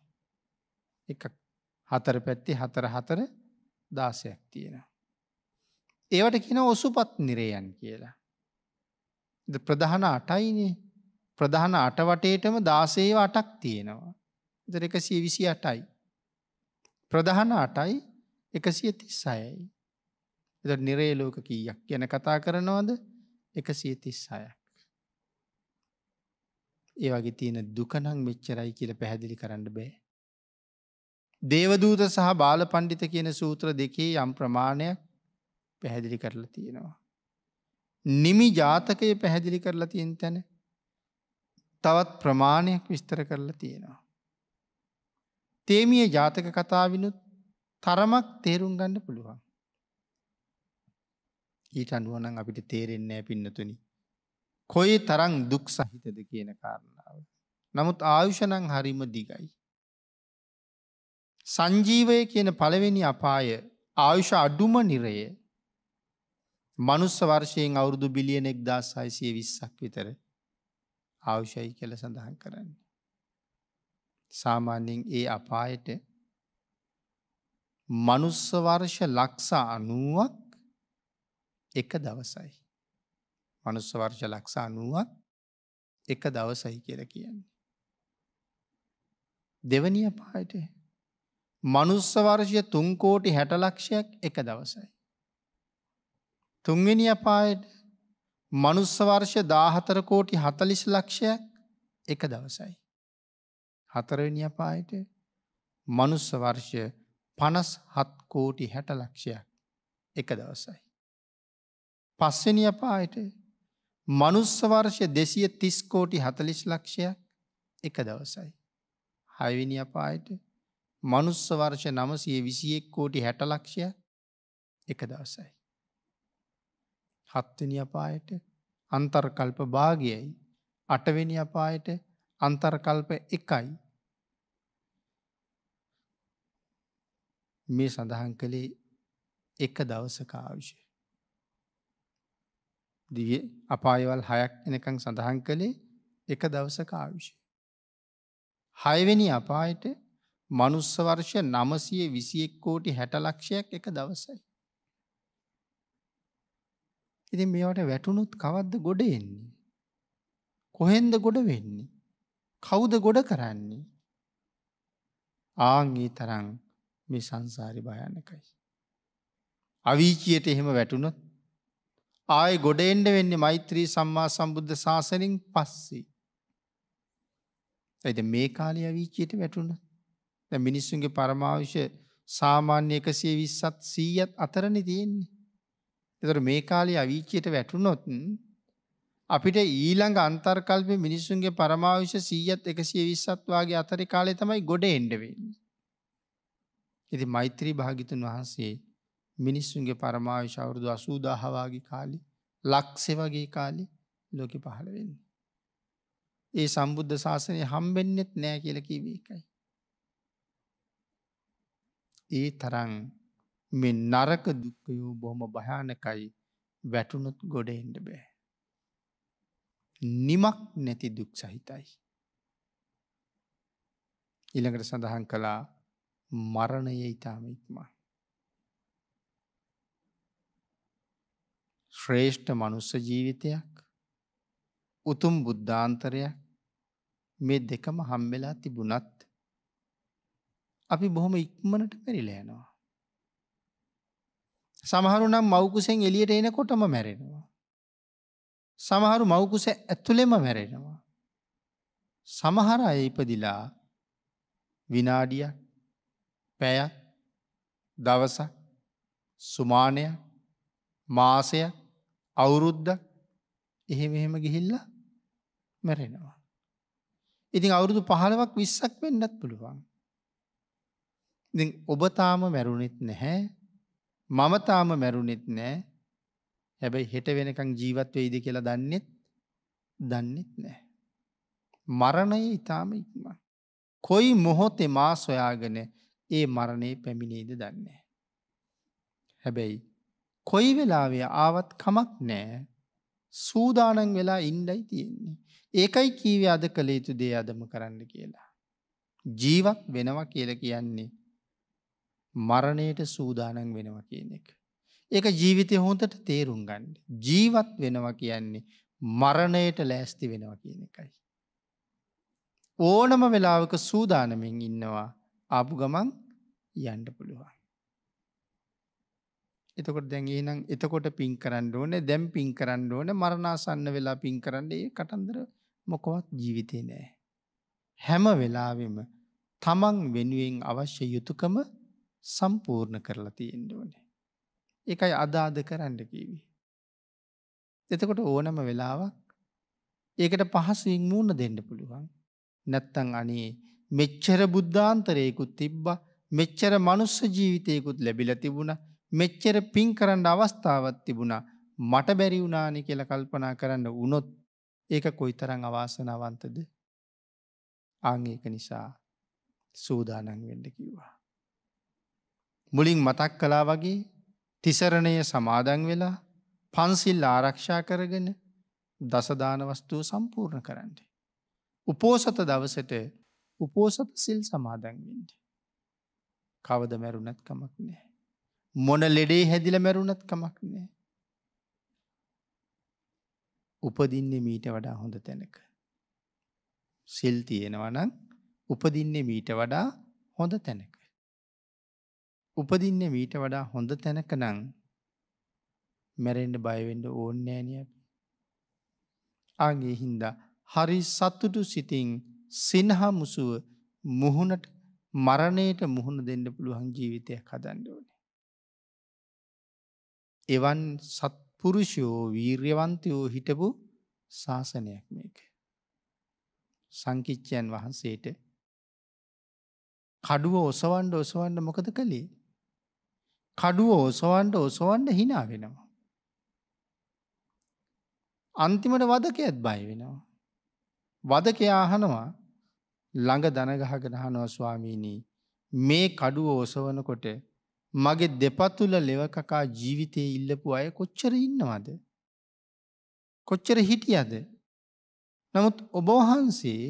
එක හතර පැත්ති හතර හතර දාසයක් තියෙනවා. ඒවට කියන ඔසුපත් නිරයන් කියලා. ප්‍රධාන අටයිනේ ප්‍රධාන අටවටේටම දාසේව අටක් තියෙනවා. එතර එකසිය විසි අටයි. ප්‍රධාන අටයි එකසිය තිස් අයයි. එත නිරේ ලෝක කීයක් ගැන කතා කරනවද එකසිය තිස් අයක්. ඒ වගේ තියෙන දුකනං මෙච්චරයි කියල පැහැදිලි කරන්න බෑ. දේවදූත සහ බාල පණ්ඩිත කියන සූත්‍ර දෙකේ යම් ප්‍රමාණයක් පැහැදිලි කරලා තියෙනවා. නිමි ජාතකය පැහැදිලි කරලා තියෙන් තැන තවත් ප්‍රමාණයක් විස්තර කරලා තියෙනවා. තේමිය ජාතක කතාවිනුත් තරමක් තේරුම් ගන්න පුළුවන්. ඊට අනුවනං අපිට තේරෙන්නේ පින්නතුනි. කොයි තරං දුක් සහිතද කියන කාරණාව. නමුත් ආයුෂණං හරිම දිගයි. සංජීවය කියන පළවෙනි අපාය ආයුෂ අඩුම නිරය මනුස්ස වර්ෂයෙන් අවුරුදු බිලියන එක්දා සයිසිය විස්සක් විතර ආවුෂයි කළ සඳහන් කරන්න. සාමාන්‍යයෙන් ඒ අපායට මනුස්සවර්ෂ ලක්ෂ අනුවක් එක දවසයි. මනුස්ස වර්ෂ ලක්ෂ අනුවක් එක දවසයි කියල කියන්නේ. දෙවනි අපායට මනුස්ස වර්ෂය තුන්කෝටි හැට ලක්ෂයක් එක දවසයි. තුන්වෙනි අපායට මනුස්ස වර්ෂ දාහතර කෝටි හතලිස් ලක්ෂයක් එක දවසයි. හතරවෙනි අපායට මනුස්ස වර්ෂය පනස් හත් කෝටි හැට ලක්ෂයක් එක දවසයි. පස්වෙනි අපායට මනුස්ස වර්ෂ දෙසිය තිස්කෝටි හතලිස් ලක්ෂයක් එක දවසයි. හයවිනි අපායට මනුස්ස වර්ෂ නමසය විසියෙක් කෝටි හැට ලක්ෂයක් එක දවසයි. හත්වනි අපායට අන්තර්කල්ප භාගයයි අටවෙනි අපායට අන්තර්කල්ප එකයි. මේ සඳහන් කළේ එක දවසක ආවිෂය. දිවිය අපායවල් හයක් එනකං සඳහන් කළේ එක දවසක ආවිෂය. හයවෙනි අපායට මනුස්ස වර්ෂ නමසය විසියෙක් කෝටි හැට ලක්ෂයක් එක දවසයි. ඉති මේවට වැටුණුත් කවද්ද ගොඩ එන්නේ. කොහෙන්ද ගොඩ වෙන්නේ. කවුද ගොඩ කරන්නේ. ආංගේ තරං මේ සංසාරි භයනකයි. අවිචියට එහෙම වැටුණොත් ආය ගොඩෙන්ඩ වෙන්නේ මෛත්‍රී සම්මා සම්බුද්ධ ශාසනින් පස්සේ. ඇද මේ කාලය අවිචියට වැටුණ මිනිස්සුන්ගේ පරමාවිශ සාමාන්‍ය එකසේ විස්සත් සීයත් අතරණ තියෙන්නේ. එතර මේ කාලය අවිචයට වැටුනොත් අපිට ඊළඟ අන්තර්කල්ප මිනිස්සුන්ගේ පරමාවිශ සීයත් එකසිය විස්සත්වාගේ අතරි කාලෙ තමයි ගොඩ එන්ඩවෙන්න. ඉති මෛත්‍රී භාගිතුන් වහන්සේ මිනිස්සුන්ගේ පරමාවිශ අවුරුදු අසූදාහවාගේ කාලි ලක්සෙ වගේ කාලි ලෝකෙ පහළ වෙන්න. ඒ සම්බුද්ධ ශාසනය හම්බෙන්නෙත් නෑ කියලකිවේ එකයි. ඒ තරං මෙ නරක දුක්කයෝ බොහොම භයානකයි වැටුණුත් ගොඩ එන්ඩ බෑ. නිමක් නැති දුක් සහිතයි. ඉළඟට සඳහන් කළා මරණය ඉතාම ඉක්මා. ශ්‍රේෂ්ඨ මනුස්ස ජීවිතයක් උතුම් බුද්ධාන්තරයක් මේ දෙකම හම්බෙලා තිබුණත් අපි බොහොම ඉක්මනට පැරිලෑනවා. සමහරු නම් මවකුසෙන් එලියට එනකොටම මැරෙනවා. සමහරු මවකුස ඇතුළෙම මැරෙනවා. සමහර අය ඉපදිලා විනාඩියක් පැයක් දවසක් සුමානයක් මාසයක් අවුරුද්ධ එහෙම එහෙම ගිහිල්ල මැරෙනවා. ඉතින් අවුරුදු පහළවක් විස්සක් වෙන්නත් පුළුවන්. ඉතින් ඔබ තාම මැරුණෙත් නැහැ මම තාම මැරුණෙත් නෑ හැබැයි හෙට වෙනකං ජීවත් වෙයිද කියලා දන්නෙත් දන්නෙත් නෑ. මරණය ඉතාම ඉක්ම. කොයි මොහොතේ මා සොයාගෙන ඒ මරණය පැමිණේද දන්නේ. හැබැයි කොයි වෙලාවේ ආවත් කමක් නෑ සූදානන් වෙලා ඉන්ඩයි තියෙන්නේ. ඒකයි කීවේ අද කළ යුතු දේ අදම කරන්න කියලා. ජීවත් වෙනවා කියල කියන්නේ මරණයට සූදානන් වෙනවා කියන එක. ඒක ජීවිතය හොඳට තේරුම් ගන්න. ජීවත් වෙනවා කියන්නේ මරණයට ලෑස්ති වෙනවා කියන එකයි. ඕනම වෙලාවක සූදානමින් ඉන්නවා ආපු ගමන් යන්ඩ පුළුවන්. එතකොට දැන්ගේ නම් එතකොට පින් කරන්න ඕන දැම් පින් කරන්න ඕන මරණාසන්න වෙලා පින් කරන්නේ කටන්දර මොකොවත් ජීවිතය නෑ. හැම වෙලාවෙම තමන් වෙනුවෙන් අවශ්‍ය යුතුකම සම්පූර්ණ කරලා තියෙන්ට ඕනේ. එකයි අදාද කරන්න කීවි. එතකොට ඕනම වෙලාවක් ඒකට පහසුවෙන් මූුණ දෙන්න පුළුවන්. නැත්තං අනේ මෙච්චර බුද්ධාන්තරයකුත් තිබ්බ මෙච්චර මනුස්ස ජීවිතයකුත් ලැබිල තිබුණ මෙච්චර පින් කරන්න අවස්ථාවත් තිබුණා මට බැරි වුණානි කියල කල්පනා කරන්න වනොත් ඒක කොයි තරං අවාසනාවන්තද ආංඒක නිසා සූදානන් වෙන්න කිව්වා. මුලින් මතක් කලා වගේ තිසරණය සමාදන් වෙලා පන්සිල් ආරක්ෂා කරගෙන දසදාන වස්තුව සම්පූර්ණ කරන්න. උපෝසත දවසට උපෝසත සිල් සමාදන්වෙන්ට. කවද මැරුණත් කමක් නෑ. මොන ලෙඩේ හැදිල මැරුණත් කමක් නෑ. උපදින්නේ මීට වඩා හොඳ තැනක. සිල් තියෙනවනං උපදින්නේ මීට වඩා හොඳ තැනක. උපදින්න මීට වඩා හොඳ තැනක නං මැරෙන්ඩ බයවෙන්ඩ ඕන්නෑනය ආගේ හින්දා හරි සත්තුටු සිතින් සිනහා මුසුව මුහුණට මරණයට මුහුණ දෙන්න පුළුවන් ජීවිතයක් හදන්න ඕනේ. එවන් සත්පුරුෂයෝ වීර්යවන්තයෝ හිටපු ශාසනයක් මේක. සංකිච්චයන් වහන්සේට කඩුව ඔසවන්ඩ ඔසවන්ඩ මොකද කළේ කඩුව ඔසවන්ට ඔසවන්ඩ හිනා වෙනවා. අන්තිමට වදකයත් බය වෙනවා. වදකයා අහනවා ළඟ දනගහගෙන අහනවා ස්වාමීනී මේ කඩුව ඔසවනකොට මගේ දෙපතුල ලෙවකකා ජීවිතය ඉල්ලපු අය කොච්චර ඉන්නවද. කොච්චර හිටියද. නමුත් ඔබවහන්සේ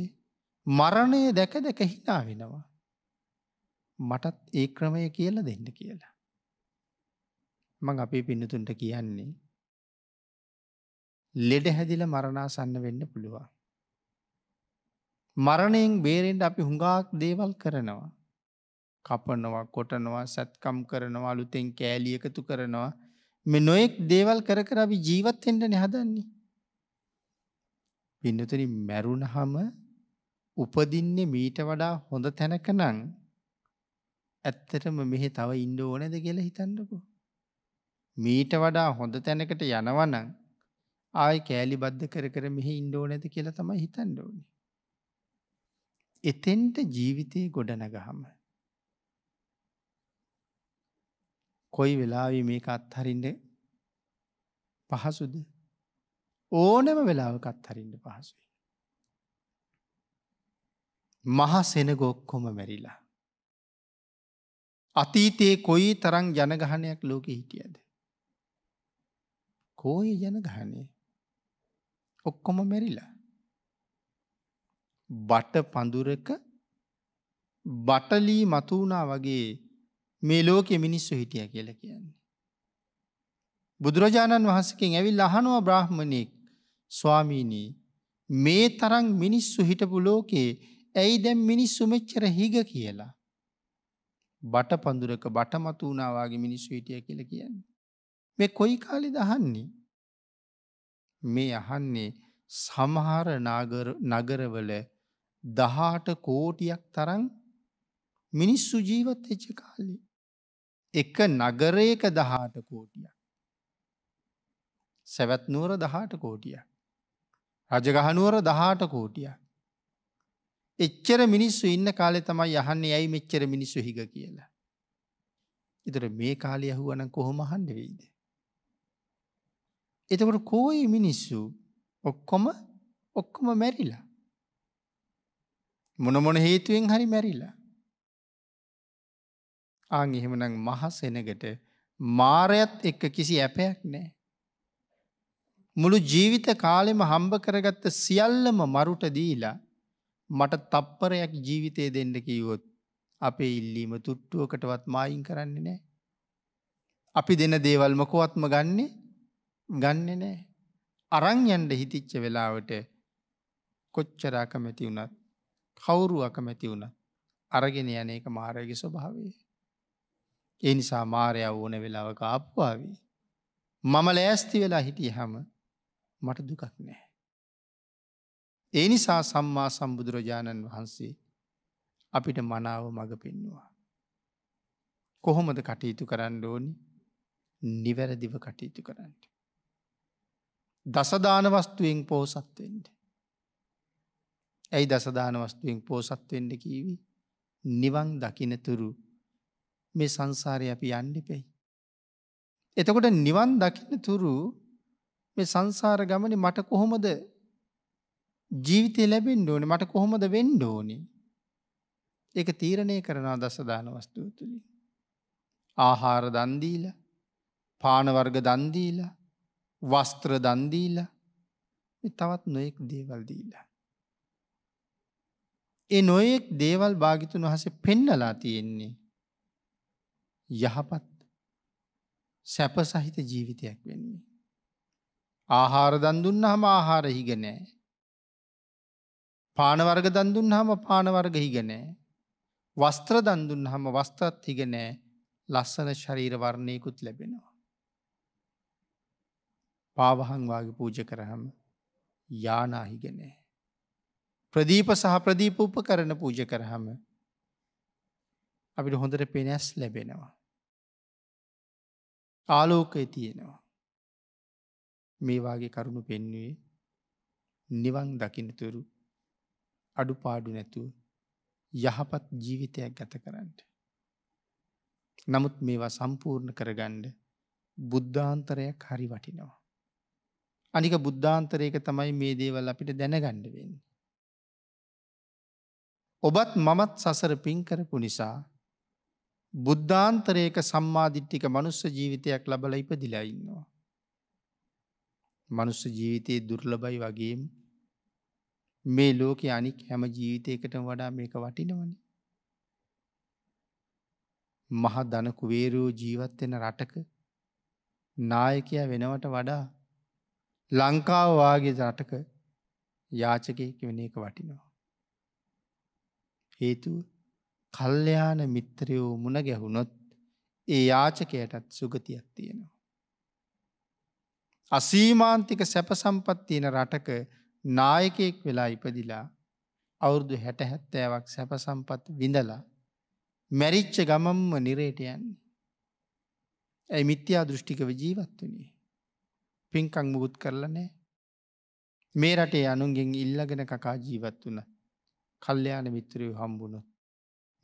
මරණය දැක දැක හිනා වෙනවා. මටත් ඒ ක්‍රමය කියල දෙන්න කියලා. මං අපේ පින්නතුන්ට කියන්නේ ලෙඩ හැදිල මරණාසන්න වෙන්න පුළුවන්. මරණයෙන් බේරෙන්ට අපි හුඟාක් දේවල් කරනවා. කපනවා කොටනවා සැත්කම් කරනවා අලුතෙන් කෑලි එකතු කරනවා මෙ නොයෙක් දේවල් කර කර අපි ජීවත්වෙන්ට නැහදන්නේ. පින්නතුරි මැරුණහම උපදින්නේ මීට වඩා හොඳ තැනක නං ඇත්තටම මෙහෙ තව ඉන්ඩ ඕනැද කියලා හිතන්නකු. මීට වඩා හොඳ තැනකට යනවනං ආය කෑලි බද්ධ කර කර මෙහි ඉන්ඩෝ නැති කියලා තමයි හිතන්ඩෝනි. එතෙන්ට ජීවිතය ගොඩනගහම. කොයි වෙලාවී මේක අත්හරින්ට පහසුද ඕනම වෙලාවකත් හරින්ට පහසුයි. මහ සෙනගොක්කොම මැරිලා. අතීතයේ කොයි තරං ජනගහනයක් ලෝක හිටියද. කෝයි ජනගහනය ඔක්කොම මැරිලා. බට පඳුරක බටලී මතුවනා වගේ මේ ලෝකෙ මිනිස්සු හිටිය කියල කියන්නේ. බුදුරජාණන් වහසකින් ඇවිල් අහනුව බ්‍රහ්මණයෙක් ස්වාමීනී මේ තරං මිනිස්සු හිටපු ලෝකේ ඇයි දැම් මිනිස්සු මෙච්චර හිග කියලා. බට පඳුරක බටමතු වනාවාගේ මිනිස්සු හිටිය කියල කියන්න. මේ කොයි කාලි දහන්නේ. මේ අහන්නේ සමහර නගරවල දහාට කෝටියක් තරන් මිනිස්සු ජීවත් එච්ච කාලි. එක නගරයක දහාට කෝටියක්. සැවැත් නුවර දහාට කෝටියක්. රජගහනුවර දහාට කෝටියක්. එච්චර මිනිස්සු ඉන්න කාලෙ තමයි යහන්නේ ඇයි මෙච්චර මිනිස්සු හිග කියලා. එතර මේ කාලය යහුවන කොහොම හන්ඩ වෙයිද. එතකොට කෝයි මිනිස්සු ඔක්කොම ඔක්කොම මැරිලා. මොනමොන හේතුවෙන් හරි මැරිලා. ආං එහෙමනං මහසෙනගට මාරයත් එක්ක කිසි ඇපයක් නෑ. මුළු ජීවිත කාලෙම හම්බ කරගත්ත සියල්ලම මරුට දීලා මට තප්පරයක් ජීවිතය දෙන්න කිවොත් අපේ ඉල්ලීම තුට්ටුවකටවත් මායින් කරන්නේ නෑ. අපි දෙන දේවල් මකොවත්ම ගන්නේ ගන්න නෑ. අරං යන්ඩ හිතිච්ච වෙලාවට කොච්චර අකමැති වුණත් කවුරු අකමැති වුණ අරගෙන යන එක මාරයගේ ස්වභාවේ. ඒ නිසා මාරයව ඕන වෙලාවක ආප්වාවී. මම ලෑස්ති වෙලා හිටිය හැම මට දුකක් නෑ. ඒ නිසා සම්මා සම්බුදුරජාණන් වහන්සේ අපිට මනාව මඟ පෙන්නවා. කොහොමද කටයුතු කරන්න ඕනි නිවැරදිව කටයුතු කරන්න. දසදාන වස්තුවෙන් පෝසත්වෙන්ට. ඇයි දසදාන වස්තුවෙන් පෝසත්වෙන්ට කීවි නිවන් දකිනතුරු මේ සංසාරය අපි යන්න පෙයි. එතකොට නිවන් දකින තුරු මේ සංසාර ගමන මට කොහොමද ජීවිතය ලැබෙන් ඕන මට කොහොමද වෙන්ඩ ඕනි. ඒක තීරණය කරනා දසදාන වස්තුව තුළින්. ආහාර දන්දීල පානවර්ග දන්දීල වස්ත්‍ර දන්දීල තවත් නොයෙක් දේවල් දීලා. ඒ නොයෙක් දේවල් භාගිතුන් වහස පෙන්නලා තියෙන්නේ යහපත් සැප සහිත ජීවිතයක් වෙන්නේ. ආහාර දන්දුන්න හම ආහාර හිගනෑ. පානවර්ග දන්දුන් හම පානවර්ග හිගනෑ. වස්ත්‍ර දන්දුන් හම වස්ත්‍රත් හිගනෑ ලස්සන ශරීර වර්ණයකුත් ලැබෙනවා. පාවහන්වාගේ පූජ කරහම යානාහිගනෑ. ප්‍රදීප සහ ප්‍රදීප උප කරන පූජ කරහම අපිට හොඳට පෙනැස් ලැබෙනවා. ආලෝකය තියෙනවා. මේවාගේ කරුණු පෙන්නුවේ නිවන් දකිනතුරු අඩු පාඩු නැතුව යහපත් ජීවිතයක් ගත කරන්නට. නමුත් මේවා සම්පූර්ණ කරගණ්ඩ බුද්ධාන්තරයක් හරි වටිනවා. අනික බුද්ධාන්තරයක තමයි මේ දේවල් අපිට දැනගණ්ඩ වෙන්න. ඔබත් මමත් සසර පින් කරපු නිසා බුද්ධාන්තරයක සම්මාධිට්ටික මනුස්ස ජීවිතයක් ලබල ඉපදිලා ඉන්නවා. මනුස්ස ජීවිතයේ දුර්ලබයි වගේම මේ ලෝක අනික් හැම ජීවිතයකට වඩා මේක වටිනවන. මහ දනකුවේරෝ ජීවත්වෙන රටක නායකය වෙනවට වඩා ලංකාවවාගේ රටක යාචකයක වෙන එක වටිනවා. හේතුව කල්්‍යයාන මිත්‍රයෝ මුණ ගැහුණොත් ඒ යාචකයටත් සුගතියක් තියෙනවා. අසීමාන්තික සැප සම්පත් තියෙන රටක නායකයෙක් වෙලා ඉපදිලා අවුරුදු හැට හැත්තෑවක් සැප සම්පත් විඳලා මැරිච්ච ගමම්ම නිරේට යන්නේ. ඇයි මිත්‍යා දෘෂ්ටිකව ජීවත් වනේ. පින්කං මුකුත් කරලා නෑ. මේ රටේ අනුන්ගෙන් ඉල්ලගෙන කකා ජීවත් වුණ කල්්‍යයාන මිත්‍රයෝ හම්බුණොත්.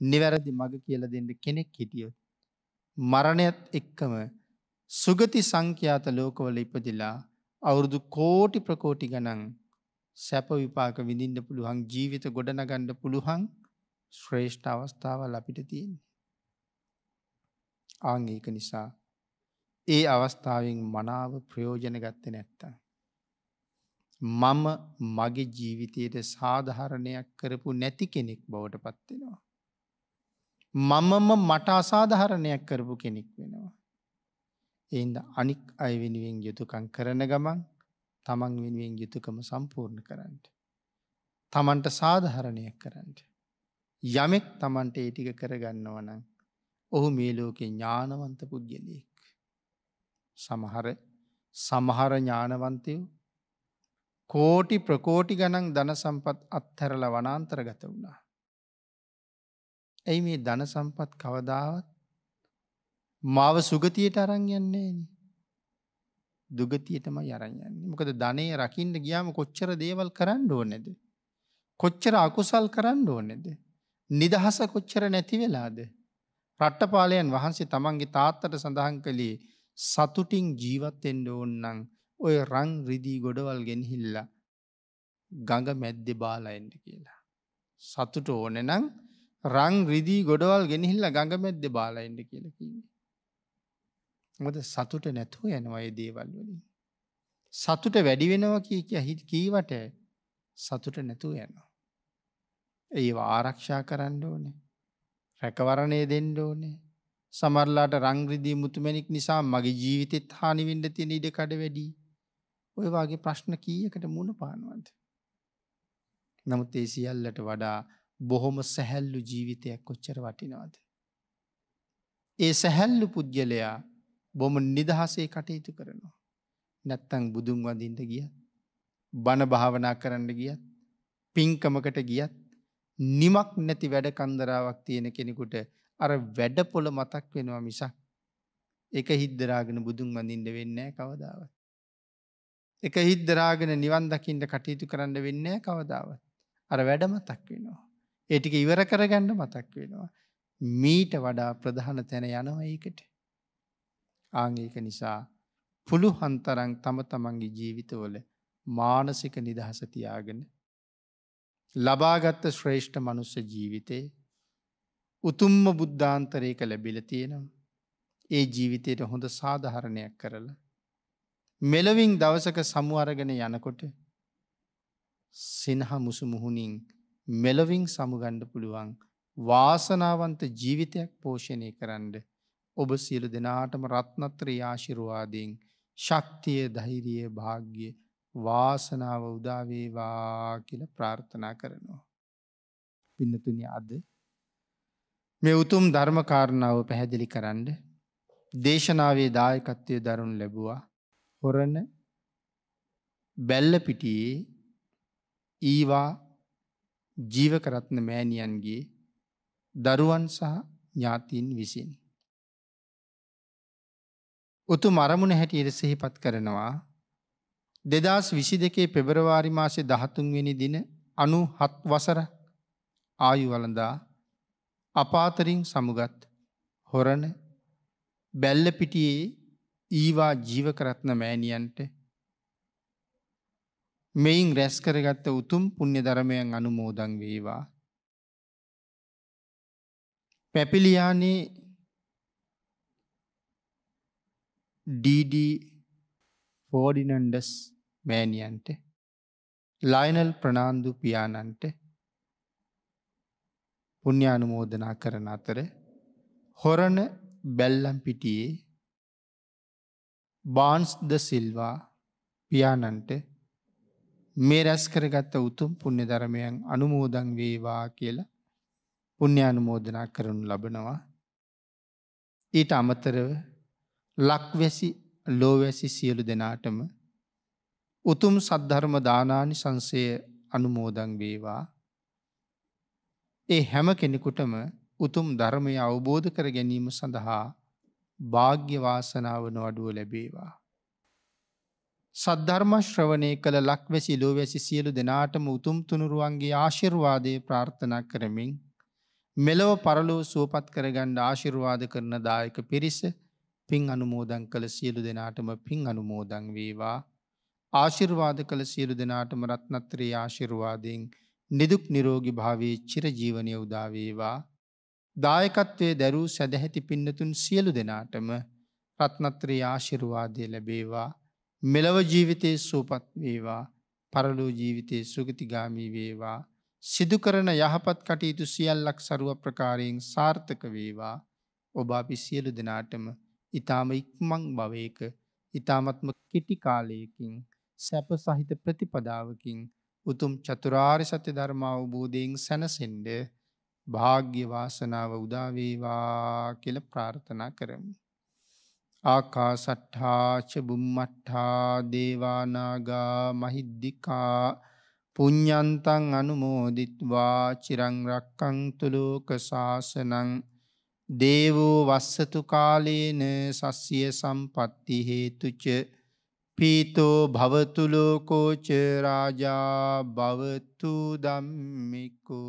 නිවැරදි මග කියල දෙන්න කෙනෙක් හිටියොත්. මරණයත් එක්කම සුගති සංඛ්‍යාත ලෝකවල ඉපදිලා අවුරුදු කෝටි ප්‍රකෝටි ගනන් සැප විපාක විඳින්න පුළුවන් ජීවිත ගොඩනගණ්ඩ පුළුවන් ශ්‍රේෂ්ඨ අවස්ථාවල් අපිට තියෙන්. ආංගේක නිසා ඒ අවස්ථාවෙන් මනාව ප්‍රයෝජන ගත්ත නැත්ත. මම මගේ ජීවිතයට සාධහරණයක් කරපු නැති කෙනෙක් බවට පත්වෙනවා. මමම මට අසාධහරණයක් කරපු කෙනෙක් වෙනවා. එයින්ද අනික් අය වෙනුවෙන් යුතුකං කරන ගමන් තමන් වෙනුවෙන් යුතුකම සම්පූර්ණ කරන්නට. තමන්ට සාධහරණයක් කරන්නට. යමෙක් තමන්ට ඒටික කරගන්නවනං ඔහු මේ ලෝකෙ ඥානවන්ත පුද්ගලයෙක්. සමහර සමහර ඥානවන්තයෝ කෝටි ප්‍රකෝටි ගණන් ධන සම්පත් අත්හැරල වනාන්තර ගත වුණා. ඇයි මේ ධන සම්පත් කවදාවත් මාව සුගතියට අරං යන්නේ දුගතියටම යරයන්නේ මොකද ධනය රකිින්ට ගියාම කොච්චර දේවල් කරන්න ඕනෙද. කොච්චර අකුසල් කරන්න ඕනෙද. නිදහස කොච්චර නැති වෙලාද. රට්ටපාලයන් වහන්සේ තමන්ගේ තාත්තට සඳහන් කළේ සතුටින් ජීවත්තෙන්ට ඕන්නන් ඔය රං රිදී ගොඩවල් ගෙනහිල්ලා ගඟ මැද්දෙ බාලයින්ට කියලා. සතුට ඕන නං රං රිදී ගොඩවල් ගෙනහිල්ල ගඟ මැද්දෙ බාලයින්ට කියලකින්නේ. මොද සතුට නැතුව යනවා ඒ දේවල් වලින්. සතුට වැඩි වෙනවා කිය කිය හිට කීවට සතුට නැතුව යනවා. ඒ ආරක්ෂා කරන්න ඕනේ. රැකවරණය දෙන්න ඕනේ. සමරලාට රංග්‍රදී මුතුමැනික් නිසා මගේ ජීවිතෙත් හානිවින්ඩ තියෙන ඉඩ කඩ වැඩි. ඔය වගේ ප්‍රශ්න කීයකට මුණ පානුවන්ද. නමුත් ඒ සියල්ලට වඩා බොහොම සැහැල්ලු ජීවිතයක් කොච්චර වටිනවාද. ඒ සැහැල්ලු පුද්ගලයා බොම නිදහසේ කටයුතු කරනවා. නැත්තං බුදුන් වදින්ට ගිය. බණ භාවනා කරන්න ගියත්. පින්කමකට ගියත්. නිමක් නැති වැඩ කන්දරාවක් තියෙන කෙනෙකුට අර වැඩ පොළ මතක් වෙනවා මිසක්. එක හිද්දරාගෙන බුදුන් වඳින්ට වෙන්න කවදාවත්. එක හිද්දරාගෙන නිවන් දකිින්ට කටයුතු කරන්න වෙන්න කවදාවත්. අර වැඩ මතක් වෙනවා. ඒටික ඉවර කරගන්න මතක් වෙනවා. මීට වඩා ප්‍රධාන තැන යනවා ඒකට. ආංගේක නිසා පුළු හන්තරං තම තමන්ගේ ජීවිතවල මානසික නිදහස තියාගෙන ලබාගත්ත ශ්‍රේෂ්ඨ මනුස්ස ජීවිතේ උතුම්ම බුද්ධාන්තරයක ලැබිල තියෙනවා. ඒ ජීවිතයට හොඳ සාධහරණයක් කරලා. මෙලවින් දවසක සමුවරගෙන යනකොට සිනහ මුසුමුහුණින් මෙලොවින් සමුගණ්ඩ පුළුවන් වාසනාවන්ත ජීවිතයක් පෝෂණය කරන්න ඔබ සියලු දෙනාටම රත්නත්‍රී ආශිරුවාදයෙන් ශක්තිය ධෛරිය භාග්‍ය වාසනාව උදාවේවා කියල ප්‍රාර්ථනා කරනවා. පින්නතුනි අද මේ උතුම් ධර්මකාරණාව පැහැදිලි කරන්න දේශනාවේ දායකත්වය දරුණු ලැබුවා හොරණ බැල්ල පිටියේ ඊවා ජීවකරත්න මෑණියන්ගේ දරුවන් සහ ඥාතීන් විසින්. උතු මරමුණ හැටියට සිහිපත් කරනවා දෙදස් විසි දෙකේ පෙබරවාරි මාසය දහතුන්වෙනි දින අනු හත් වසර ආයු වලඳා අපාතරින් සමුගත් හොරණ බැල්ලපිටියේ ඊවා ජීවකරත්න මෑණියන්ට මෙයින් රැස්කරගත්ත උතුම් පුුණ්‍ය ධරමයන් අනුමෝදං වේවා. පැපිලියානේ ඩීඩී ෆෝඩිනන්ඩස් මෑනියන්ට ලයිනල් ප්‍රනාන්දු පියාණන්ට පුුණ්‍යානුමෝදනා කරන අතර හොරණ බැල්ලම් පිටියේ බාන්ස් ද සිල්වා පියාණන්ට මේ රැස් කරගත්ත උතුම් පුුණ්‍ය ධරමයන් අනුමෝදං වේවා කියලා පුුණ්‍යානුමෝදනා කරනු ලබනවා. ඊට අමතරව ලක්වැසි ලෝවැසි සියලු දෙනාටම උතුම් සද්ධර්ම දානානි සංසය අනුමෝදං වේවා. ඒ හැම කෙනෙකුටම උතුම් ධර්මය අවබෝධ කර ගැනීම සඳහා භාග්‍යවාසනාව නොවඩුව ලැබේවා. සද්ධර්මශ්‍රවනය කළ ලක්වැසි ලෝවැසි සියලු දෙනාටම උතුම් තුනුරුවන්ගේ ආශිර්වාදය ප්‍රාර්ථනා කරමින් මෙලොව පරලෝ සුවපත් කරගණ්ඩ ආශිර්වාද කරන දායක පිරිස පින් අනුමෝදන් කළ සියලු දෙනාටම පින් අනුමෝදං වේවා ආශිර්වාද කළ සියලු දෙනාටම රත්නත්‍රයේ ආශිර්වාදයෙන් නිදුක් නිරෝගි භාවේ චිරජීවනය උදාවේවා දායකත්වය දැරූ සැදැහැති පින්නතුන් සියලු දෙනාටම රත්නත්‍රයේ ආශිර්වාදය ලැබේවා. මෙලව ජීවිතයේ සූපත් වේවා. පරලෝ ජීවිතයේ සුගතිගාමී වේවා. සිදු කරන යහපත් කටයුතු සියල්ලක් සරුව ප්‍රකාරයෙන් සාර්ථක වේවා. ඔබ අපි සියලු දෙනාටම ඉතාම ඉක්මං භවයක ඉතාමත්ම කෙටි කාලයකින් සැප සහිත ප්‍රතිපදාවකින් උතුම් චතුරාර්ය සත්‍ය ධර්ම අවබෝධයෙන් සැනසෙන්ඩ භාග්‍ය වාසනාව උදාවේවා කියල ප්‍රාර්ථනා කරමු. ආකා සට්ඨාච බුම්මට්ඨා දේවානාගා මහිද්දිකා පුඤ්ඤන්තං අනුමෝදිත්වා චිරං රක්කන්තු ලෝක සාසනං දේවෝ වස්සතු කාලේන සස්්‍ය සම්පත්ති හේතුච පීතෝ භවතු ලෝකෝච රාජා භවතු ධම්මිකෝ।